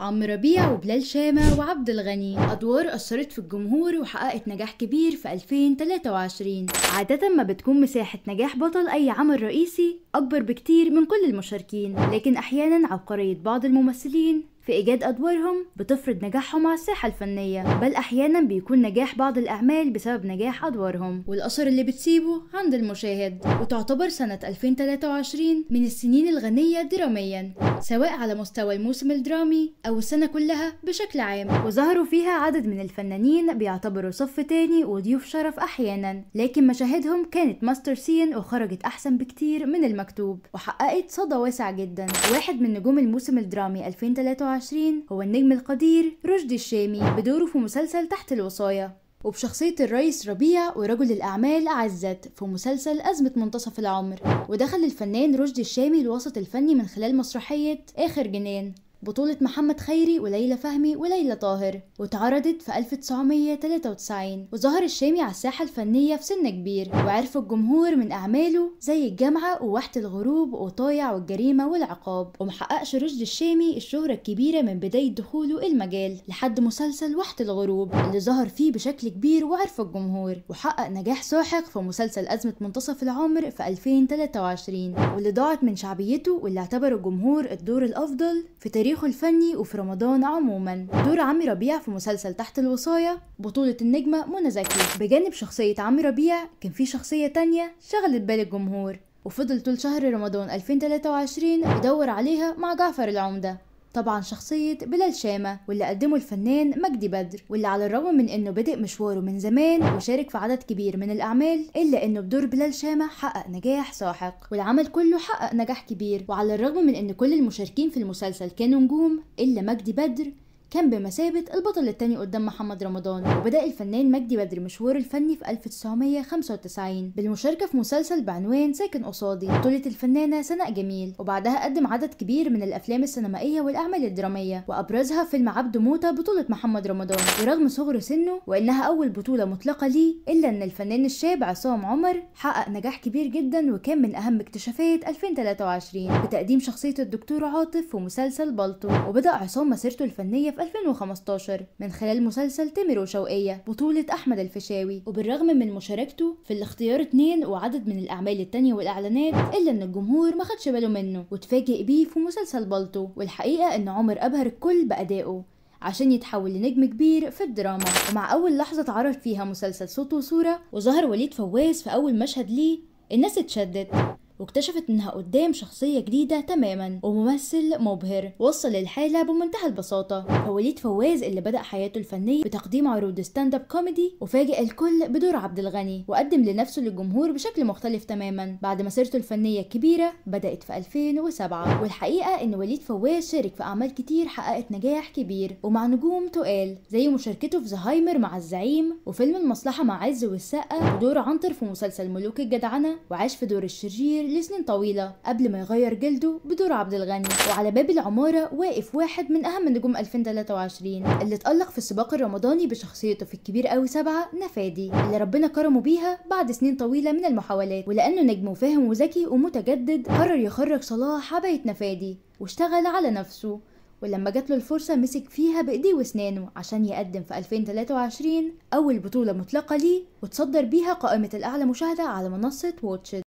عم ربيع وبلال شامة وعبد الغني. أدوار أثرت في الجمهور وحققت نجاح كبير في 2023 عادة ما بتكون مساحة نجاح بطل أي عمل رئيسي أكبر بكتير من كل المشاركين لكن أحيانا عبقرية بعض الممثلين. في إيجاد أدوارهم بتفرض نجاحهم على الساحة الفنية بل أحيانا بيكون نجاح بعض الأعمال بسبب نجاح أدوارهم. والأثر اللي بتسيبه عند المشاهد وتعتبر سنة 2023 من السنين الغنية دراميا سواء على مستوى الموسم الدرامي أو السنة كلها بشكل عام. وظهروا فيها عدد من الفنانين بيعتبروا صف تاني وضيوف شرف أحيانا لكن مشاهدهم كانت master scene وخرجت أحسن بكتير من المكتوب وحققت صدى واسع جدا. واحد من نجوم الموسم الدرامي 2023 هو النجم القدير رشدي الشامي بدوره في مسلسل تحت الوصاية وبشخصية الرئيس ربيع ورجل الأعمال عزت في مسلسل أزمة منتصف العمر. ودخل الفنان رشدي الشامي الوسط الفني من خلال مسرحية آخر جنان. بطولة محمد خيري وليلى فهمي وليلى طاهر واتعرضت في 1993 وظهر الشامي على الساحة الفنية في سن كبير وعرف الجمهور من أعماله زي الجامعة ووحدة الغروب وطايع والجريمة والعقاب ومحققش رشدي الشامي الشهرة الكبيرة من بداية دخوله المجال لحد مسلسل وحدة الغروب اللي ظهر فيه بشكل كبير وعرف الجمهور وحقق نجاح ساحق في مسلسل أزمة منتصف العمر في 2023 واللي ضاعت من شعبيته واللي اعتبره الجمهور الدور الأفضل في تاريخه الفني وفي رمضان عموما. دور عمي ربيع في مسلسل تحت الوصاية بطولة النجمة منى زكي. بجانب شخصية عمي ربيع كان في شخصية تانية شغلت بال الجمهور وفضل طول شهر رمضان 2023 يدور عليها مع جعفر العمدة. طبعا شخصية بلال شامة واللي قدمه الفنان مجدي بدر واللي على الرغم من إنه بدأ مشواره من زمان وشارك في عدد كبير من الأعمال إلا إنه بدور بلال شامة حقق نجاح ساحق. والعمل كله حقق نجاح كبير وعلى الرغم من إن كل المشاركين في المسلسل كانوا نجوم إلا مجدي بدر كان بمثابة البطل التاني قدام محمد رمضان وبدأ الفنان مجدي بدر مشواره الفني في 1995 بالمشاركة في مسلسل بعنوان ساكن قصادي بطولة الفنانة سناء جميل وبعدها قدم عدد كبير من الأفلام السينمائية والأعمال الدرامية وأبرزها فيلم عبده موتة بطولة محمد رمضان. ورغم صغر سنه وإنها أول بطولة مطلقة ليه إلا إن الفنان الشاب عصام عمر حقق نجاح كبير جدا وكان من أهم اكتشافات 2023 بتقديم شخصية الدكتور عاطف في مسلسل بالطو. وبدأ عصام مسيرته الفنية في 2015 من خلال مسلسل تامر وشوقية بطولة أحمد الفيشاوي وبالرغم من مشاركته في الاختيار اتنين وعدد من الأعمال التانية والإعلانات إلا إن الجمهور ما خدش باله منه وتفاجئ بيه في مسلسل بالطو والحقيقة إن عمر أبهر الكل بأدائه عشان يتحول لنجم كبير في الدراما. ومع أول لحظة اتعرض فيها مسلسل صوت وصورة وظهر وليد فواز في أول مشهد ليه الناس اتشدت. واكتشفت إنها قدام شخصية جديدة تماما وممثل مبهر. وصل للحالة بمنتهى البساطة. هو وليد فواز اللي بدأ حياته الفنية بتقديم عروض stand-up comedy وفاجئ الكل بدور عبد الغني وقدم لنفسه للجمهور بشكل مختلف تماما. بعد مسيرته الفنية الكبيرة بدأت في 2007 والحقيقة إن وليد فواز شارك في أعمال كتير حققت نجاح كبير ومع نجوم تقال زي مشاركته في زهايمر مع الزعيم وفيلم المصلحة مع عز والسقا ودور عنتر في مسلسل ملوك الجدعنة وعاش في دور الشرير لسنين طويلة قبل ما يغير جلده بدور عبد الغني وعلى باب العمارة واقف واحد من أهم نجوم 2023 اللي اتألق في السباق الرمضاني بشخصيته في الكبير قوي سبعة نفادي اللي ربنا كرمه بيها بعد سنين طويلة من المحاولات. ولأنه نجم وفاهم وذكي ومتجدد قرر يخرج صلاح حباية نفادي واشتغل على نفسه. ولما جات له الفرصة مسك فيها بإيديه وأسنانه عشان يقدم في 2023 أول بطولة مطلقة ليه وتصدر بيها قائمة الأعلى مشاهدة على منصة واتشت.